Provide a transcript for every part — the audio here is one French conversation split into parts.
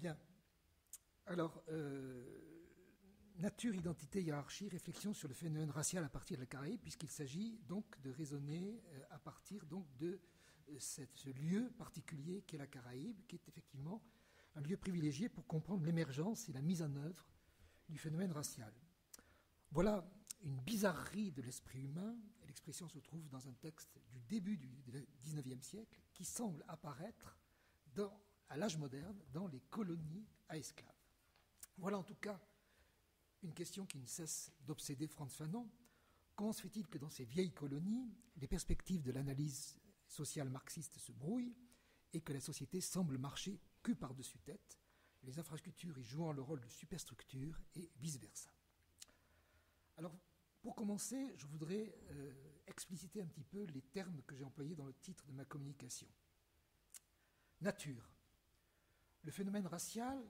Bien. Alors, nature, identité, hiérarchie, réflexion sur le phénomène racial à partir de la Caraïbe, puisqu'il s'agit donc de raisonner à partir donc de ce lieu particulier qu'est la Caraïbe, qui est effectivement un lieu privilégié pour comprendre l'émergence et la mise en œuvre du phénomène racial. Voilà une bizarrerie de l'esprit humain, et l'expression se trouve dans un texte du début du XIXe siècle, qui semble apparaître à l'âge moderne dans les colonies à esclaves. Voilà en tout cas une question qui ne cesse d'obséder Franz Fanon. Comment se fait-il que dans ces vieilles colonies, les perspectives de l'analyse sociale marxiste se brouillent et que la société semble marcher que par-dessus tête, les infrastructures y jouant le rôle de superstructure et vice-versa? Alors, pour commencer, je voudrais euh, expliciter un petit peu les termes que j'ai employés dans le titre de ma communication. Nature. Le phénomène racial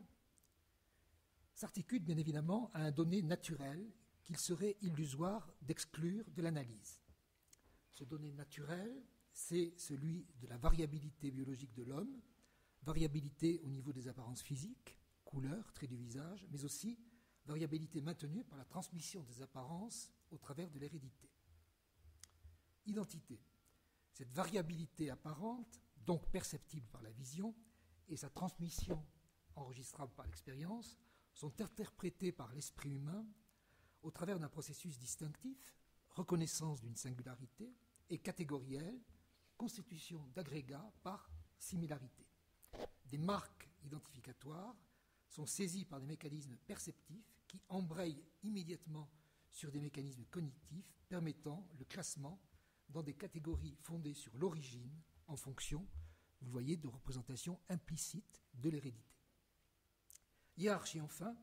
s'articule bien évidemment à un donné naturel qu'il serait illusoire d'exclure de l'analyse. Ce donné naturel, c'est celui de la variabilité biologique de l'homme, variabilité au niveau des apparences physiques, couleur, traits du visage, mais aussi variabilité maintenue par la transmission des apparences au travers de l'hérédité. Identité. Cette variabilité apparente, donc perceptible par la vision, et sa transmission enregistrable par l'expérience, sont interprétées par l'esprit humain au travers d'un processus distinctif, reconnaissance d'une singularité, et catégorielle, constitution d'agrégats par similarité. Des marques identificatoires sont saisies par des mécanismes perceptifs qui embrayent immédiatement sur des mécanismes cognitifs permettant le classement dans des catégories fondées sur l'origine en fonction, vous voyez, de représentations implicites de l'hérédité. Hiérarchie enfin,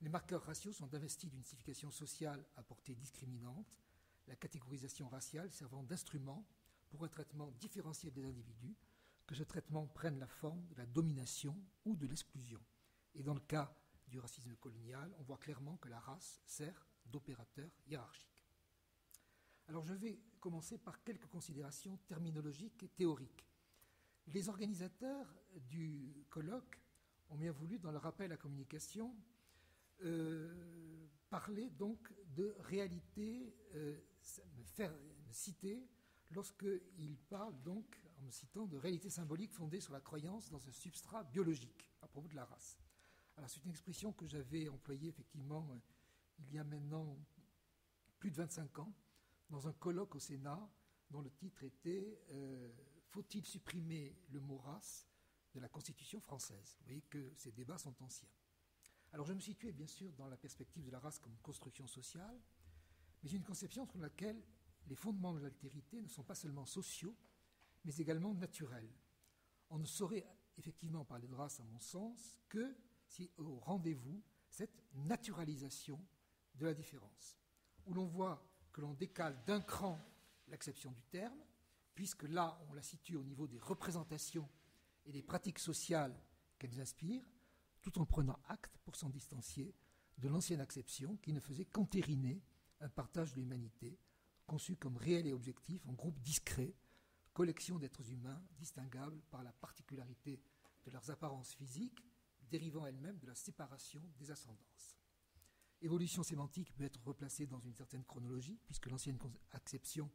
les marqueurs raciaux sont investis d'une signification sociale à portée discriminante, la catégorisation raciale servant d'instrument pour un traitement différentiel des individus, que ce traitement prenne la forme de la domination ou de l'exclusion. Et dans le cas du racisme colonial, on voit clairement que la race sert d'opérateur hiérarchique. Alors je vais commencer par quelques considérations terminologiques et théoriques. Les organisateurs du colloque ont bien voulu, dans le rappel à communication, euh, parler donc de réalité, euh, me faire citer lorsqu'il parle donc, en me citant, de réalité symbolique fondée sur la croyance dans un substrat biologique à propos de la race. Alors c'est une expression que j'avais employée effectivement euh, il y a maintenant plus de 25 ans dans un colloque au Sénat dont le titre était Faut-il supprimer le mot race de la Constitution française? Vous voyez que ces débats sont anciens. Alors je me situais bien sûr dans la perspective de la race comme construction sociale, mais une conception sur laquelle les fondements de l'altérité ne sont pas seulement sociaux, mais également naturels. On ne saurait effectivement parler de race, à mon sens, que si au rendez-vous cette naturalisation de la différence, où l'on voit que l'on décale d'un cran l'acception du terme, puisque là, on la situe au niveau des représentations et des pratiques sociales qu'elles inspirent, tout en prenant acte pour s'en distancier de l'ancienne acception qui ne faisait qu'entériner un partage de l'humanité conçu comme réel et objectif en groupe discret, collection d'êtres humains distinguables par la particularité de leurs apparences physiques, dérivant elles-mêmes de la séparation des ascendances. Évolution sémantique peut être replacée dans une certaine chronologie, puisque l'ancienne acception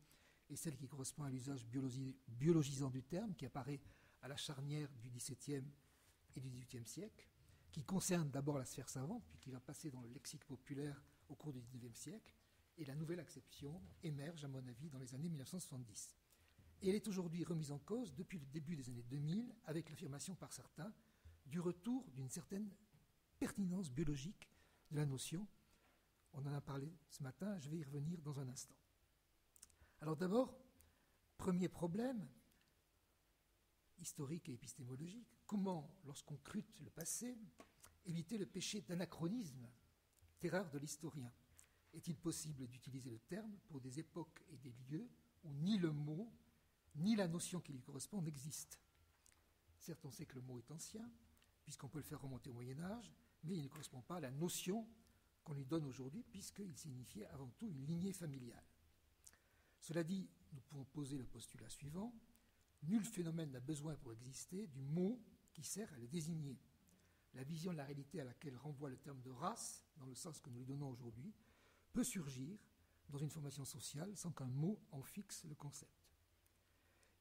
est celle qui correspond à l'usage biologisant du terme, qui apparaît à la charnière du XVIIe et du XVIIIe siècle, qui concerne d'abord la sphère savante, puis qui va passer dans le lexique populaire au cours du XIXe siècle, et la nouvelle acception émerge, à mon avis, dans les années 1970. Et elle est aujourd'hui remise en cause depuis le début des années 2000, avec l'affirmation par certains du retour d'une certaine pertinence biologique de la notion. On en a parlé ce matin, je vais y revenir dans un instant. Alors d'abord, premier problème, historique et épistémologique, comment, lorsqu'on crute le passé, éviter le péché d'anachronisme, terreur de l'historien? Est-il possible d'utiliser le terme pour des époques et des lieux où ni le mot, ni la notion qui lui correspond n'existent Certes, on sait que le mot est ancien, puisqu'on peut le faire remonter au Moyen Âge, mais il ne correspond pas à la notion qu'on lui donne aujourd'hui, puisqu'il signifiait avant tout une lignée familiale. Cela dit, nous pouvons poser le postulat suivant. Nul phénomène n'a besoin pour exister du mot qui sert à le désigner. la vision de la réalité à laquelle renvoie le terme de race, dans le sens que nous lui donnons aujourd'hui, peut surgir dans une formation sociale sans qu'un mot en fixe le concept.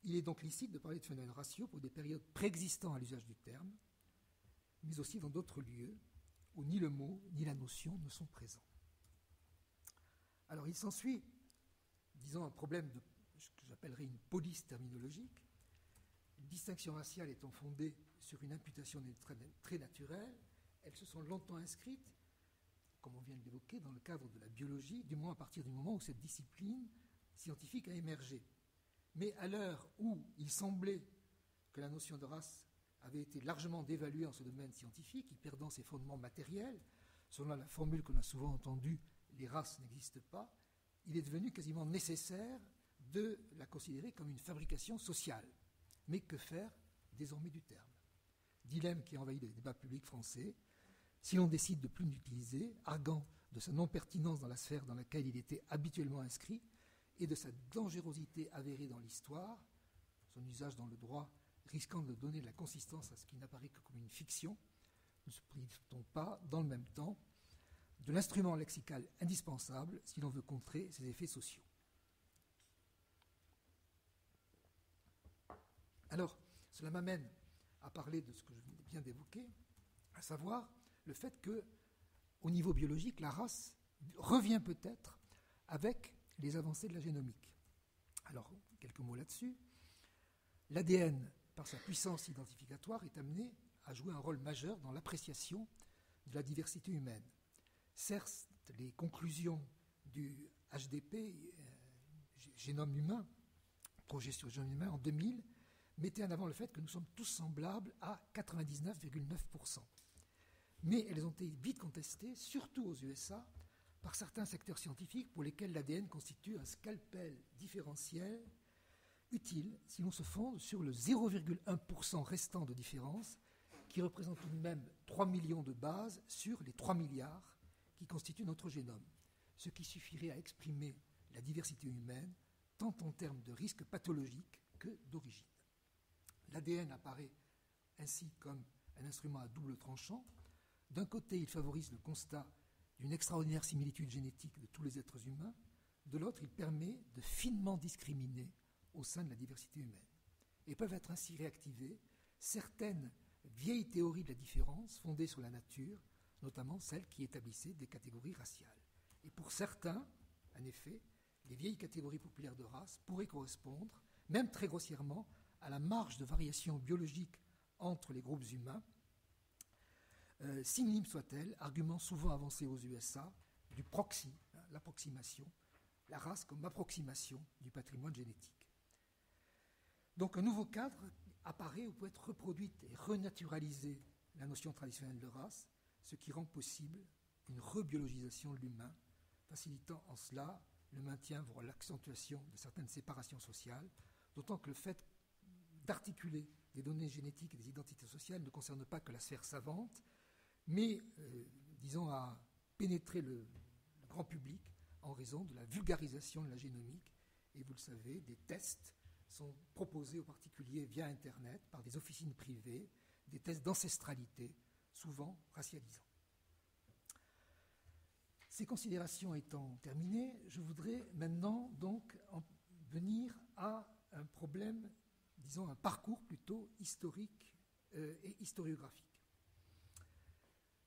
Il est donc licite de parler de phénomènes raciaux pour des périodes préexistant à l'usage du terme, mais aussi dans d'autres lieux où ni le mot ni la notion ne sont présents. Alors il s'ensuit, disons, un problème de ce que j'appellerais une police terminologique, une distinction raciale étant fondée sur une imputation des traits naturels, elles se sont longtemps inscrites, comme on vient de l'évoquer, dans le cadre de la biologie, du moins à partir du moment où cette discipline scientifique a émergé. Mais à l'heure où il semblait que la notion de race avait été largement dévaluée en ce domaine scientifique, y perdant ses fondements matériels, selon la formule qu'on a souvent entendue, les races n'existent pas, il est devenu quasiment nécessaire de la considérer comme une fabrication sociale. Mais que faire désormais du terme? Dilemme qui envahit les débats publics français. Si l'on décide de plus l'utiliser, arguant de sa non-pertinence dans la sphère dans laquelle il était habituellement inscrit et de sa dangerosité avérée dans l'histoire, son usage dans le droit risquant de donner de la consistance à ce qui n'apparaît que comme une fiction, ne se prive-t-on pas, dans le même temps, de l'instrument lexical indispensable si l'on veut contrer ses effets sociaux Alors, cela m'amène à parler de ce que je viens d'évoquer, à savoir le fait que, au niveau biologique, la race revient peut-être avec les avancées de la génomique. Alors, quelques mots là-dessus. L'ADN, par sa puissance identificatoire, est amené à jouer un rôle majeur dans l'appréciation de la diversité humaine. Certes, les conclusions du HDP, euh, génome humain, projet sur le génome humain, en 2000, mettaient en avant le fait que nous sommes tous semblables à 99,9%. Mais elles ont été vite contestées, surtout aux USA, par certains secteurs scientifiques pour lesquels l'ADN constitue un scalpel différentiel utile si l'on se fonde sur le 0,1% restant de différence, qui représente tout de même 3 millions de bases sur les 3 milliards qui constituent notre génome, ce qui suffirait à exprimer la diversité humaine tant en termes de risque pathologique que d'origine. L'ADN apparaît ainsi comme un instrument à double tranchant. D'un côté, il favorise le constat d'une extraordinaire similitude génétique de tous les êtres humains. De l'autre, il permet de finement discriminer au sein de la diversité humaine. Et peuvent être ainsi réactivées certaines vieilles théories de la différence fondées sur la nature, notamment celles qui établissaient des catégories raciales. Et pour certains, en effet, les vieilles catégories populaires de race pourraient correspondre, même très grossièrement, à la marge de variation biologique entre les groupes humains, euh, si minime soit-elle, argument souvent avancé aux USA du proxy, hein, l'approximation, la race comme approximation du patrimoine génétique. Donc un nouveau cadre apparaît où peut être reproduite et renaturalisée la notion traditionnelle de race, ce qui rend possible une rebiologisation de l'humain, facilitant en cela le maintien, voire l'accentuation de certaines séparations sociales, d'autant que le fait d'articuler des données génétiques et des identités sociales ne concerne pas que la sphère savante, mais, euh, disons, à pénétrer le, grand public en raison de la vulgarisation de la génomique. Et vous le savez, des tests sont proposés aux particuliers via Internet par des officines privées, des tests d'ancestralité, souvent racialisants. Ces considérations étant terminées, je voudrais maintenant donc en venir à un problème disons, un parcours plutôt historique euh, et historiographique.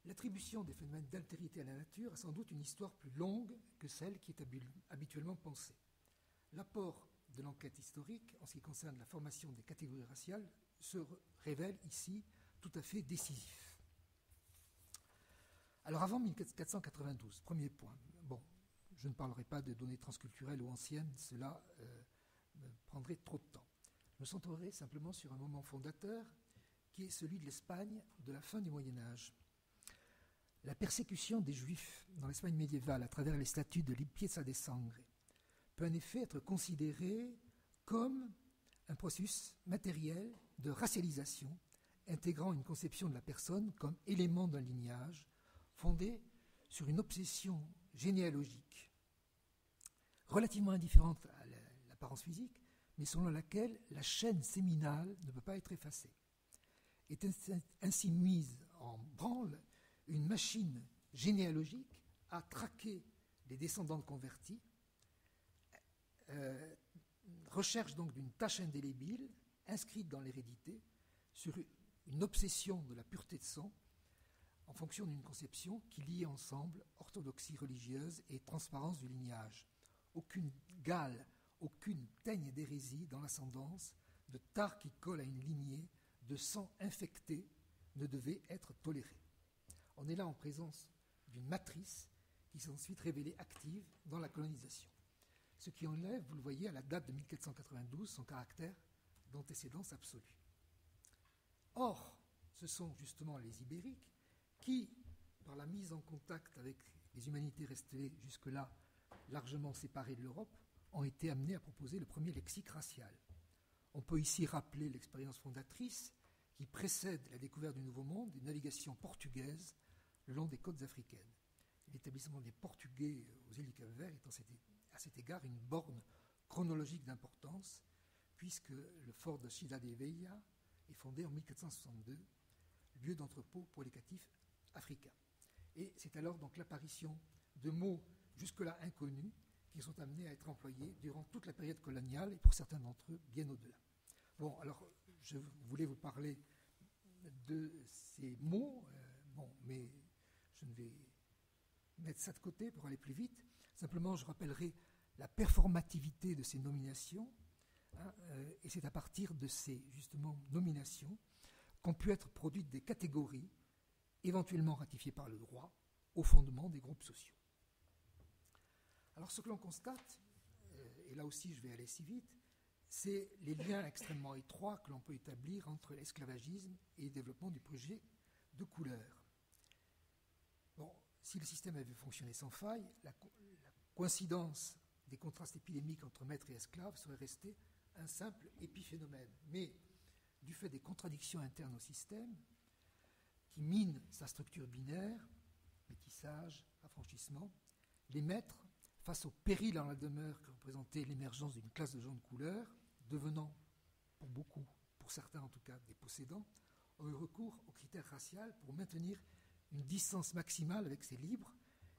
L'attribution des phénomènes d'altérité à la nature a sans doute une histoire plus longue que celle qui est habituellement pensée. L'apport de l'enquête historique en ce qui concerne la formation des catégories raciales se révèle ici tout à fait décisif. Alors avant 1492, premier point. Bon, je ne parlerai pas de données transculturelles ou anciennes, cela euh, prendrait trop de temps. Je me centrerai simplement sur un moment fondateur qui est celui de l'Espagne de la fin du Moyen Âge. La persécution des Juifs dans l'Espagne médiévale à travers les statuts de Limpieza de Sangre peut en effet être considérée comme un processus matériel de racialisation intégrant une conception de la personne comme élément d'un lignage fondé sur une obsession généalogique relativement indifférente à l'apparence physique, mais selon laquelle la chaîne séminale ne peut pas être effacée. Est ainsi mise en branle une machine généalogique à traquer les descendants de convertis, euh, recherche donc d'une tâche indélébile inscrite dans l'hérédité sur une obsession de la pureté de sang en fonction d'une conception qui lie ensemble orthodoxie religieuse et transparence du lignage. Aucune gale, aucune teigne d'hérésie dans l'ascendance, de tare qui colle à une lignée, de sang infecté ne devait être toléré. On est là en présence d'une matrice qui s'est ensuite révélée active dans la colonisation. Ce qui enlève, vous le voyez, à la date de 1492, son caractère d'antécédence absolue. Or, ce sont justement les Ibériques qui, par la mise en contact avec les humanités restées jusque-là largement séparées de l'Europe, ont été amenés à proposer le premier lexique racial. On peut ici rappeler l'expérience fondatrice qui précède la découverte du Nouveau Monde, une navigation portugaise le long des côtes africaines. L'établissement des Portugais aux îles du Cap-Vert est à cet égard une borne chronologique d'importance, puisque le fort de Veia est fondé en 1462, lieu d'entrepôt pour les catifs africains. Et c'est alors donc l'apparition de mots jusque-là inconnus qui sont amenés à être employés durant toute la période coloniale et pour certains d'entre eux bien au-delà. Bon, alors je voulais vous parler de ces mots, euh, bon, mais je ne vais mettre ça de côté pour aller plus vite. Simplement, je rappellerai la performativité de ces nominations, hein, euh, et c'est à partir de ces justement nominations qu'ont pu être produites des catégories, éventuellement ratifiées par le droit, au fondement des groupes sociaux. Alors, ce que l'on constate, euh, et là aussi je vais aller si vite, c'est les liens extrêmement étroits que l'on peut établir entre l'esclavagisme et le développement du projet de couleur. Bon, si le système avait fonctionné sans faille, la, coïncidence des contrastes épidémiques entre maîtres et esclaves serait restée un simple épiphénomène. Mais du fait des contradictions internes au système, qui minent sa structure binaire, métissage, affranchissement, les maîtres, face au péril en la demeure que représentait l'émergence d'une classe de gens de couleur, devenant, pour beaucoup, pour certains en tout cas, des possédants, ont eu recours aux critères raciaux pour maintenir une distance maximale avec ces libres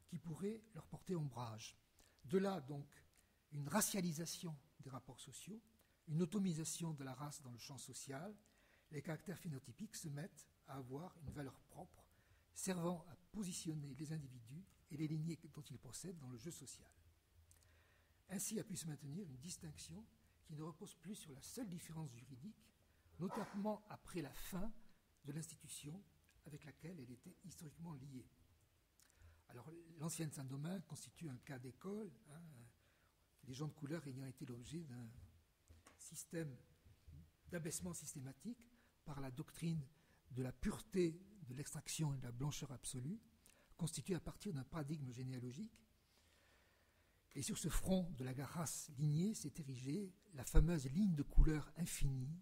qui pourraient leur porter ombrage. De là donc une racialisation des rapports sociaux, une automisation de la race dans le champ social, les caractères phénotypiques se mettent à avoir une valeur propre, servant à positionner les individus et les lignées dont ils possèdent dans le jeu social. Ainsi a pu se maintenir une distinction qui ne repose plus sur la seule différence juridique, notamment après la fin de l'institution avec laquelle elle était historiquement liée. Alors, l'ancienne Saint-Domingue constitue un cas d'école, hein, les gens de couleur ayant été l'objet d'un système d'abaissement systématique par la doctrine de la pureté de l'extraction et de la blancheur absolue, constituée à partir d'un paradigme généalogique. Et sur ce front de la race lignée s'est érigée la fameuse ligne de couleur infinie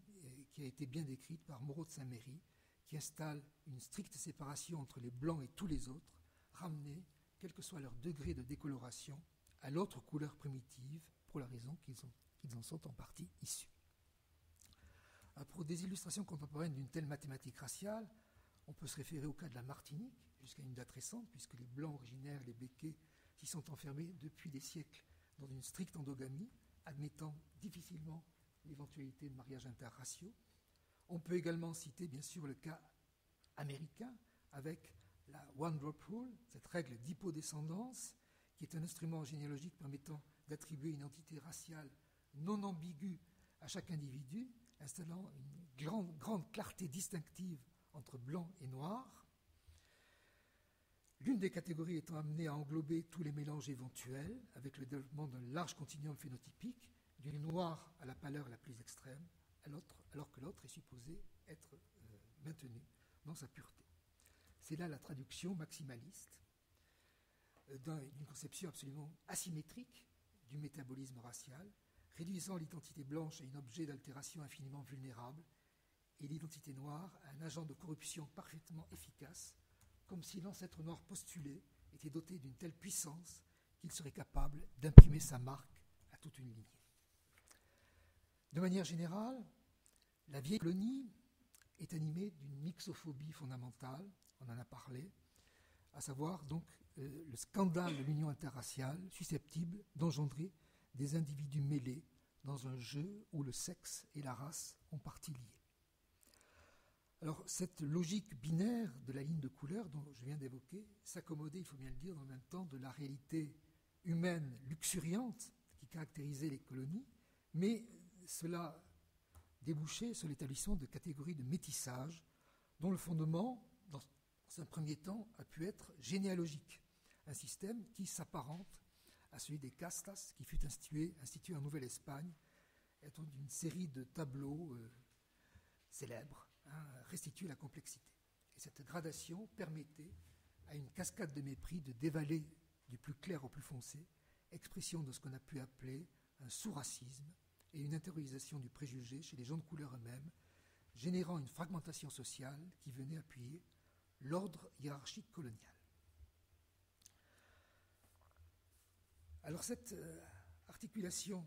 qui a été bien décrite par Moreau de Saint-Méry qui installe une stricte séparation entre les blancs et tous les autres, ramenés, quel que soit leur degré de décoloration, à l'autre couleur primitive, pour la raison qu'ils en sont en partie issus. Pour des illustrations contemporaines d'une telle mathématique raciale, on peut se référer au cas de la Martinique, jusqu'à une date récente, puisque les blancs originaires, les béquets, s'y sont enfermés depuis des siècles dans une stricte endogamie, admettant difficilement l'éventualité de mariages interraciaux. On peut également citer bien sûr le cas américain avec la One Drop Rule, cette règle d'hypodescendance, qui est un instrument généalogique permettant d'attribuer une entité raciale non ambiguë à chaque individu, installant une grande, grande clarté distinctive entre blanc et noir. L'une des catégories étant amenée à englober tous les mélanges éventuels, avec le développement d'un large continuum phénotypique, du noir à la pâleur la plus extrême, alors que l'autre est supposé être euh, maintenu dans sa pureté. C'est là la traduction maximaliste euh, d'une conception absolument asymétrique du métabolisme racial, réduisant l'identité blanche à un objet d'altération infiniment vulnérable et l'identité noire à un agent de corruption parfaitement efficace, comme si l'ancêtre noir postulé était doté d'une telle puissance qu'il serait capable d'imprimer sa marque à toute une lignée. De manière générale, la vieille colonie est animée d'une mixophobie fondamentale, on en a parlé, à savoir donc euh, le scandale de l'union interraciale susceptible d'engendrer des individus mêlés dans un jeu où le sexe et la race ont partie liée. Alors cette logique binaire de la ligne de couleur dont je viens d'évoquer s'accommodait, il faut bien le dire, en même temps de la réalité humaine luxuriante qui caractérisait les colonies, mais cela débouchait sur l'établissement de catégories de métissage dont le fondement, dans un premier temps, a pu être généalogique, un système qui s'apparente à celui des castas qui fut institué, en Nouvelle-Espagne, étant d'une série de tableaux euh, célèbres, hein, restitue la complexité. Et cette gradation permettait à une cascade de mépris de dévaler du plus clair au plus foncé, expression de ce qu'on a pu appeler un sous-racisme et une intériorisation du préjugé chez les gens de couleur eux-mêmes, générant une fragmentation sociale qui venait appuyer l'ordre hiérarchique colonial. Alors cette euh, articulation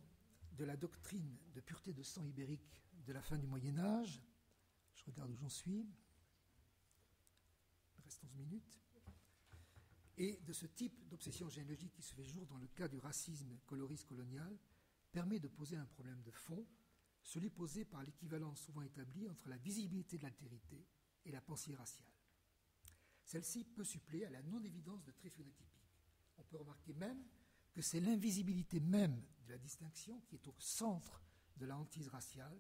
de la doctrine de pureté de sang ibérique de la fin du Moyen Âge, je regarde où j'en suis, il reste 11 minutes, et de ce type d'obsession généalogique qui se fait jour dans le cas du racisme coloriste colonial, permet de poser un problème de fond, celui posé par l'équivalence souvent établie entre la visibilité de l'altérité et la pensée raciale. Celle-ci peut suppléer à la non-évidence de traits phénotypiques. On peut remarquer même que c'est l'invisibilité même de la distinction qui est au centre de la hantise raciale,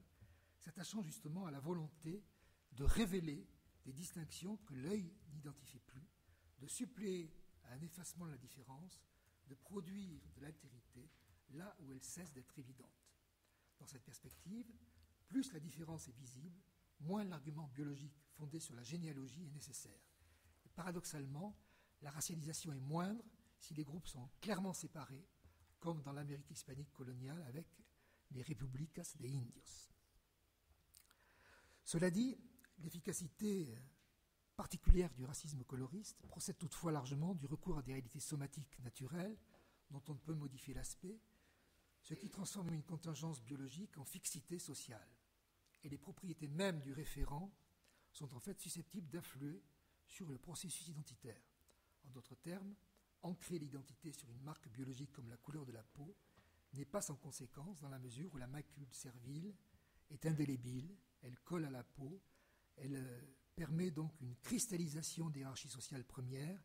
s'attachant justement à la volonté de révéler des distinctions que l'œil n'identifie plus, de suppléer à un effacement de la différence, de produire de l'altérité là où elle cesse d'être évidente. Dans cette perspective, plus la différence est visible, moins l'argument biologique fondé sur la généalogie est nécessaire. paradoxalement, la racialisation est moindre si les groupes sont clairement séparés, comme dans l'Amérique hispanique coloniale avec les republicas de indios. Cela dit, l'efficacité particulière du racisme coloriste procède toutefois largement du recours à des réalités somatiques naturelles dont on ne peut modifier l'aspect, ce qui transforme une contingence biologique en fixité sociale. Et les propriétés mêmes du référent sont en fait susceptibles d'influer sur le processus identitaire. En d'autres termes, ancrer l'identité sur une marque biologique comme la couleur de la peau n'est pas sans conséquence dans la mesure où la macule servile est indélébile, elle colle à la peau, elle euh, permet donc une cristallisation des hiérarchies sociales premières,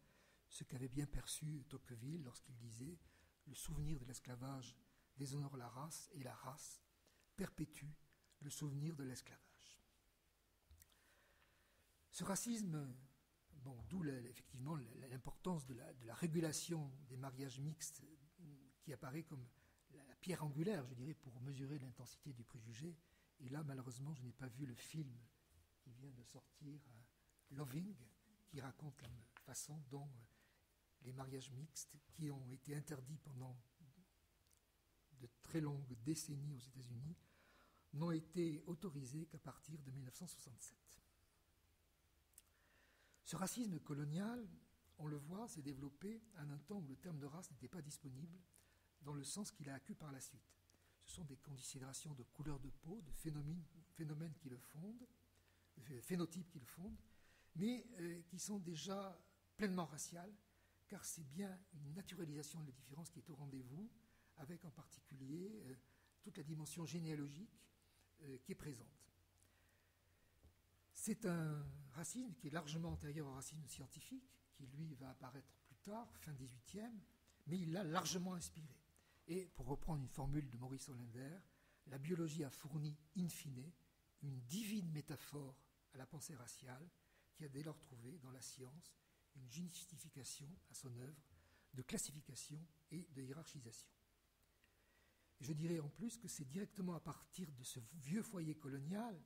ce qu'avait bien perçu Tocqueville lorsqu'il disait le souvenir de l'esclavage déshonore la race et la race perpétue le souvenir de l'esclavage. Ce racisme D'où effectivement l'importance de la, régulation des mariages mixtes qui apparaît comme la pierre angulaire, je dirais, pour mesurer l'intensité du préjugé. Et là, malheureusement, je n'ai pas vu le film qui vient de sortir, euh, Loving, qui raconte la façon dont euh, les mariages mixtes, qui ont été interdits pendant de très longues décennies aux États-Unis, n'ont été autorisés qu'à partir de 1967. Ce racisme colonial, on le voit, s'est développé à un temps où le terme de race n'était pas disponible, dans le sens qu'il a acquis par la suite. Ce sont des considérations de couleur de peau, de phénomènes, qui le fondent, de phénotypes qui le fondent, mais euh, qui sont déjà pleinement raciales, car c'est bien une naturalisation de la différence qui est au rendez-vous, avec en particulier euh, toute la dimension généalogique euh, qui est présente. C'est un racisme qui est largement antérieur au racisme scientifique, qui lui va apparaître plus tard, fin 18e, mais il l'a largement inspiré. Et pour reprendre une formule de Maurice Hollander, la biologie a fourni in fine une divine métaphore à la pensée raciale qui a dès lors trouvé dans la science une justification à son œuvre de classification et de hiérarchisation. je dirais en plus que c'est directement à partir de ce vieux foyer colonial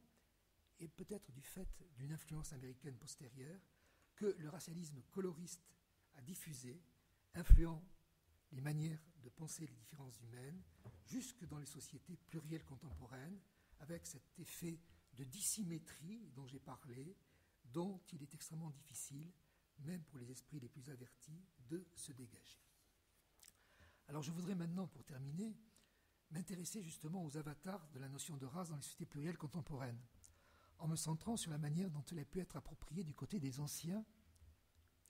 et peut-être du fait d'une influence américaine postérieure, que le racialisme coloriste a diffusé, influant les manières de penser les différences humaines, jusque dans les sociétés plurielles contemporaines, avec cet effet de dissymétrie dont j'ai parlé, dont il est extrêmement difficile, même pour les esprits les plus avertis, de se dégager. Alors je voudrais maintenant, pour terminer, m'intéresser justement aux avatars de la notion de race dans les sociétés plurielles contemporaines en me centrant sur la manière dont elle a pu être appropriée du côté des anciens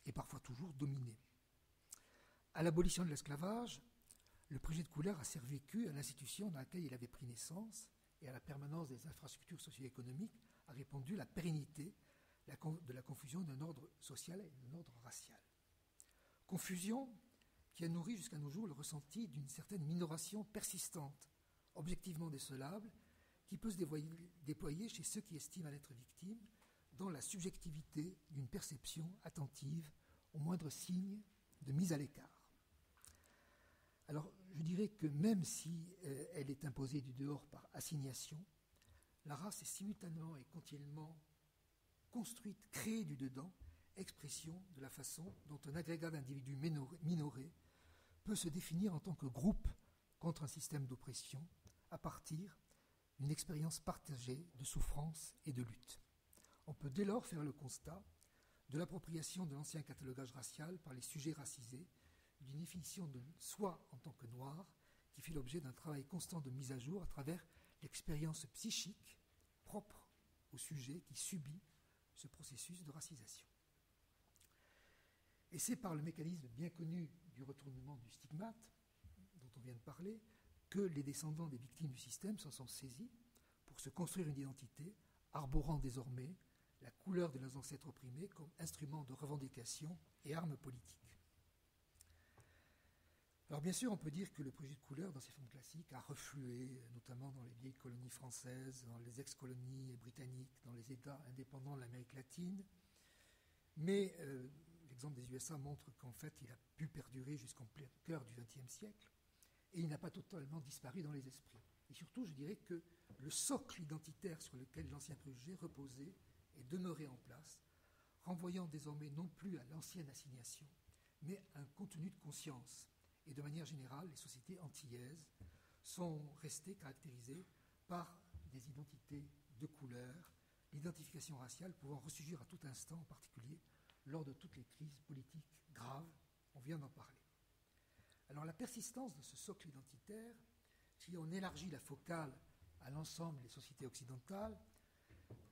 et parfois toujours dominée. À l'abolition de l'esclavage, le projet de couleur a survécu à l'institution dans laquelle il avait pris naissance et à la permanence des infrastructures socio-économiques a répondu la pérennité de la confusion d'un ordre social et d'un ordre racial. Confusion qui a nourri jusqu'à nos jours le ressenti d'une certaine minoration persistante, objectivement décelable, qui peut se déployer chez ceux qui estiment à l'être victime dans la subjectivité d'une perception attentive au moindre signe de mise à l'écart. Alors, je dirais que même si euh, elle est imposée du dehors par assignation, la race est simultanément et continuellement construite, créée du dedans, expression de la façon dont un agrégat d'individus minorés peut se définir en tant que groupe contre un système d'oppression à partir d'une expérience partagée de souffrance et de lutte. On peut dès lors faire le constat de l'appropriation de l'ancien catalogage racial par les sujets racisés, d'une définition de soi en tant que noir, qui fait l'objet d'un travail constant de mise à jour à travers l'expérience psychique propre au sujet qui subit ce processus de racisation. Et c'est par le mécanisme bien connu du retournement du stigmate, dont on vient de parler, que les descendants des victimes du système s'en sont saisis pour se construire une identité, arborant désormais la couleur de leurs ancêtres opprimés comme instrument de revendication et arme politique. Alors bien sûr, on peut dire que le projet de couleur, dans ses formes classiques, a reflué, notamment dans les vieilles colonies françaises, dans les ex-colonies britanniques, dans les États indépendants de l'Amérique latine. Mais euh, l'exemple des USA montre qu'en fait, il a pu perdurer jusqu'en plein cœur du XXe siècle, et il n'a pas totalement disparu dans les esprits. Et surtout, je dirais que le socle identitaire sur lequel l'ancien préjugé reposait est demeuré en place, renvoyant désormais non plus à l'ancienne assignation, mais à un contenu de conscience et de manière générale, les sociétés antillaises sont restées caractérisées par des identités de couleur, l'identification raciale pouvant ressurgir à tout instant, en particulier lors de toutes les crises politiques graves, on vient d'en parler. Alors la persistance de ce socle identitaire, si on élargit la focale à l'ensemble des sociétés occidentales,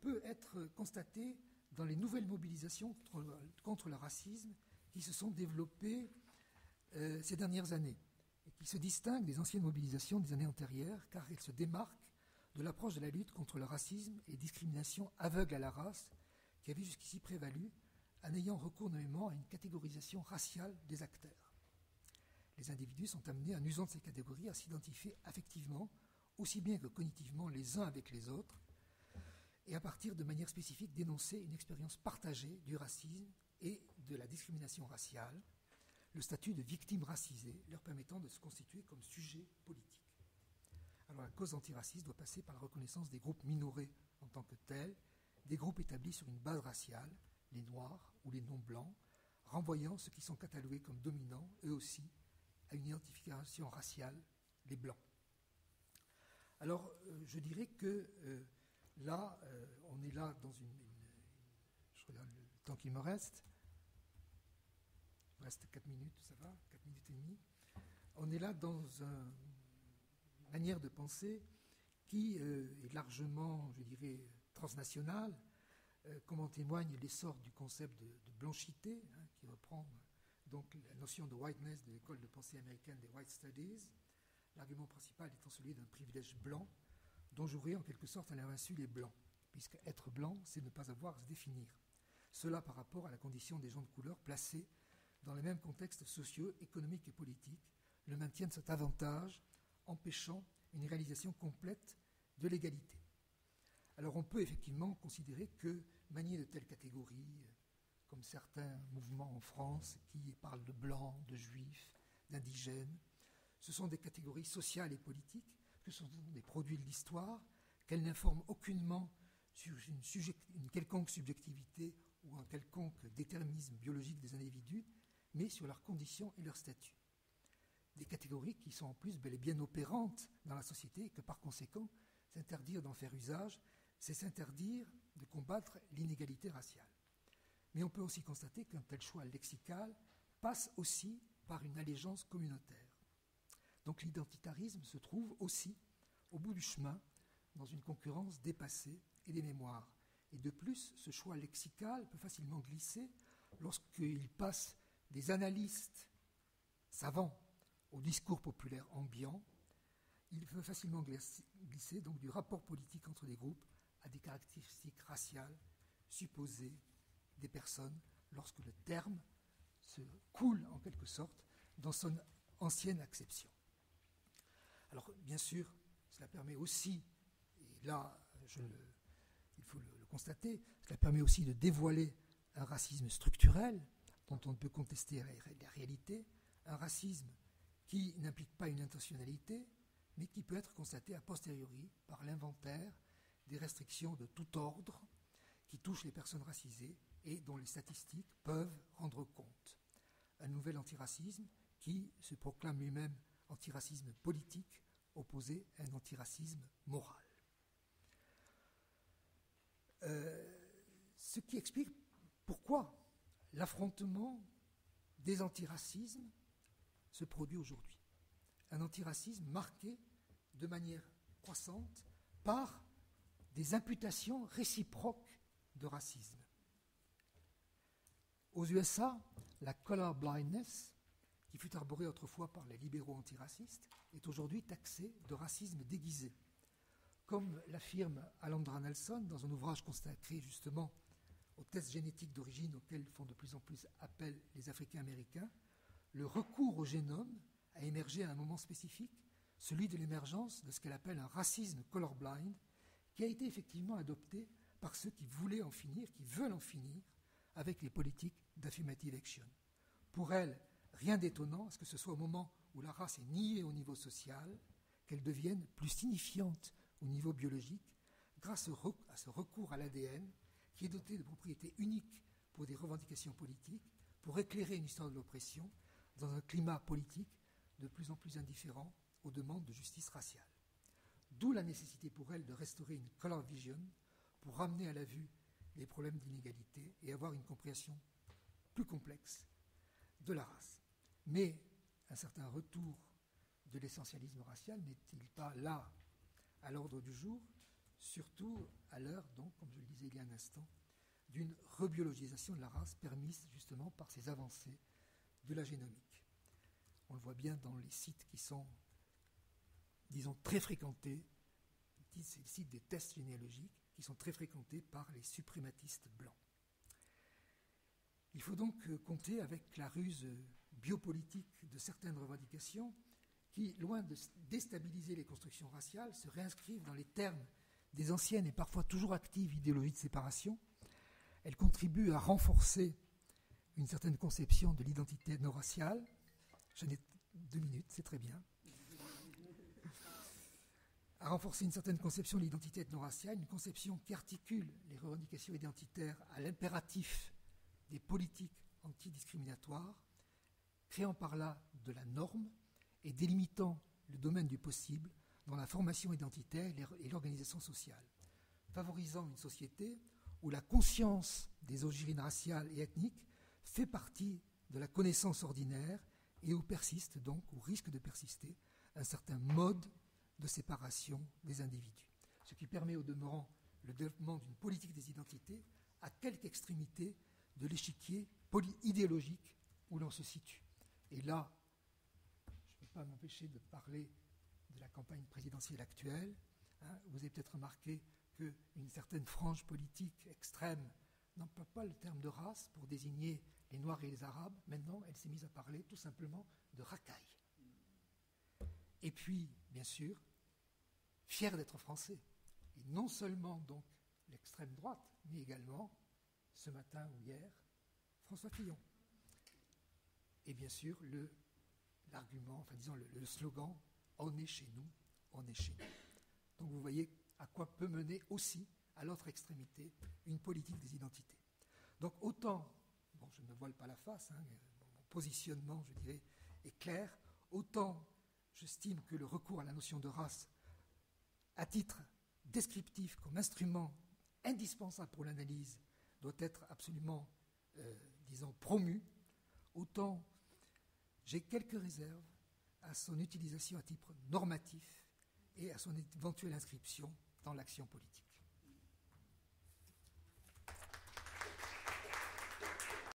peut être constatée dans les nouvelles mobilisations contre, le racisme qui se sont développées euh, ces dernières années et qui se distingue des anciennes mobilisations des années antérieures car elles se démarquent de l'approche de la lutte contre le racisme et discrimination aveugle à la race qui avait jusqu'ici prévalu en ayant recours nommément à une catégorisation raciale des acteurs. Les individus sont amenés, en usant de ces catégories, à s'identifier affectivement, aussi bien que cognitivement, les uns avec les autres, et à partir de manière spécifique d'énoncer une expérience partagée du racisme et de la discrimination raciale, le statut de victime racisée, leur permettant de se constituer comme sujet politique. Alors la cause antiraciste doit passer par la reconnaissance des groupes minorés en tant que tels, des groupes établis sur une base raciale, les noirs ou les non-blancs, renvoyant ceux qui sont catalogués comme dominants, eux aussi, à une identification raciale, les blancs. Alors euh, je dirais que euh, là, euh, on est là dans une, Je regarde le temps qu'il me reste reste 4 minutes, ça va 4 minutes et demie. On est là dans une manière de penser qui est largement, je dirais, transnationale, comme en témoigne l'essor du concept de, blanchité, hein, qui reprend donc la notion de whiteness de l'école de pensée américaine des White Studies, l'argument principal étant celui d'un privilège blanc, dont jouerait en quelque sorte à l'insu les blancs, puisque être blanc, c'est ne pas avoir à se définir. Cela par rapport à la condition des gens de couleur placés dans les mêmes contextes sociaux, économiques et politiques, le maintien de cet avantage, empêchant une réalisation complète de l'égalité. Alors on peut effectivement considérer que manier de telles catégories, comme certains mouvements en France qui parlent de blancs, de juifs, d'indigènes, ce sont des catégories sociales et politiques, que ce sont des produits de l'histoire, qu'elles n'informent aucunement sur une, quelconque subjectivité ou un quelconque déterminisme biologique des individus, mais sur leurs conditions et leur statut. Des catégories qui sont en plus bel et bien opérantes dans la société et que par conséquent, s'interdire d'en faire usage, c'est s'interdire de combattre l'inégalité raciale. Mais on peut aussi constater qu'un tel choix lexical passe aussi par une allégeance communautaire. Donc l'identitarisme se trouve aussi au bout du chemin dans une concurrence dépassée et des mémoires. Et de plus, ce choix lexical peut facilement glisser lorsqu'il passe des analystes savants au discours populaire ambiant, il peut facilement glisser donc du rapport politique entre des groupes à des caractéristiques raciales supposées personnes lorsque le terme se coule en quelque sorte dans son ancienne acception. Alors bien sûr, cela permet aussi, et là il faut le, constater, cela permet aussi de dévoiler un racisme structurel dont on ne peut contester la réalité, un racisme qui n'implique pas une intentionnalité, mais qui peut être constaté a posteriori par l'inventaire des restrictions de tout ordre qui touchent les personnes racisées et dont les statistiques peuvent rendre compte. Un nouvel antiracisme qui se proclame lui-même antiracisme politique opposé à un antiracisme moral. Euh, ce qui explique pourquoi l'affrontement des antiracismes se produit aujourd'hui. Un antiracisme marqué de manière croissante par des imputations réciproques de racisme. Aux USA, la color blindness, qui fut arborée autrefois par les libéraux antiracistes, est aujourd'hui taxée de racisme déguisé. Comme l'affirme Alandra Nelson dans un ouvrage consacré justement aux tests génétiques d'origine auxquels font de plus en plus appel les Africains américains, le recours au génome a émergé à un moment spécifique, celui de l'émergence de ce qu'elle appelle un racisme colorblind, qui a été effectivement adopté par ceux qui voulaient en finir, qui veulent en finir avec les politiques d'affirmative action. Pour elle, rien d'étonnant à ce que ce soit au moment où la race est niée au niveau social qu'elle devienne plus signifiante au niveau biologique grâce à ce recours à l'ADN qui est doté de propriétés uniques pour des revendications politiques, pour éclairer une histoire de l'oppression dans un climat politique de plus en plus indifférent aux demandes de justice raciale. D'où la nécessité pour elle de restaurer une color vision pour ramener à la vue les problèmes d'inégalité et avoir une compréhension plus complexe de la race. Mais un certain retour de l'essentialisme racial n'est-il pas là à l'ordre du jour surtout à l'heure, donc, comme je le disais il y a un instant, d'une rebiologisation de la race permise justement par ces avancées de la génomique. On le voit bien dans les sites qui sont, disons, très fréquentés, les sites des tests généalogiques, qui sont très fréquentés par les suprématistes blancs. Il faut donc euh, compter avec la ruse biopolitique de certaines revendications qui, loin de déstabiliser les constructions raciales, se réinscrivent dans les termes des anciennes et parfois toujours actives idéologies de séparation. Elle contribue à renforcer une certaine conception de l'identité ethno-raciale. J'en ai deux minutes, c'est très bien. À renforcer une certaine conception de l'identité ethno-raciale, une conception qui articule les revendications identitaires à l'impératif des politiques antidiscriminatoires, créant par là de la norme et délimitant le domaine du possible dans la formation identitaire et l'organisation sociale, favorisant une société où la conscience des origines raciales et ethniques fait partie de la connaissance ordinaire et où persiste donc, ou risque de persister, un certain mode de séparation des individus. Ce qui permet au demeurant le développement d'une politique des identités à quelque extrémité de l'échiquier idéologique où l'on se situe. Et là, je ne peux pas m'empêcher de parler de la campagne présidentielle actuelle. Hein, vous avez peut-être remarqué qu'une certaine frange politique extrême n'emploie pas le terme de race pour désigner les Noirs et les Arabes. Maintenant, elle s'est mise à parler tout simplement de racaille. Et puis, bien sûr, fier d'être français. Et non seulement donc l'extrême droite, mais également, ce matin ou hier, François Fillon. Et bien sûr, l'argument, enfin disons le slogan on est chez nous, on est chez nous. Donc vous voyez à quoi peut mener aussi, à l'autre extrémité, une politique des identités. Donc autant, bon, je ne me voile pas la face, hein, mon positionnement, je dirais, est clair, autant j'estime que le recours à la notion de race, à titre descriptif, comme instrument indispensable pour l'analyse, doit être absolument, euh, disons, promu, autant j'ai quelques réserves à son utilisation à titre normatif et à son éventuelle inscription dans l'action politique.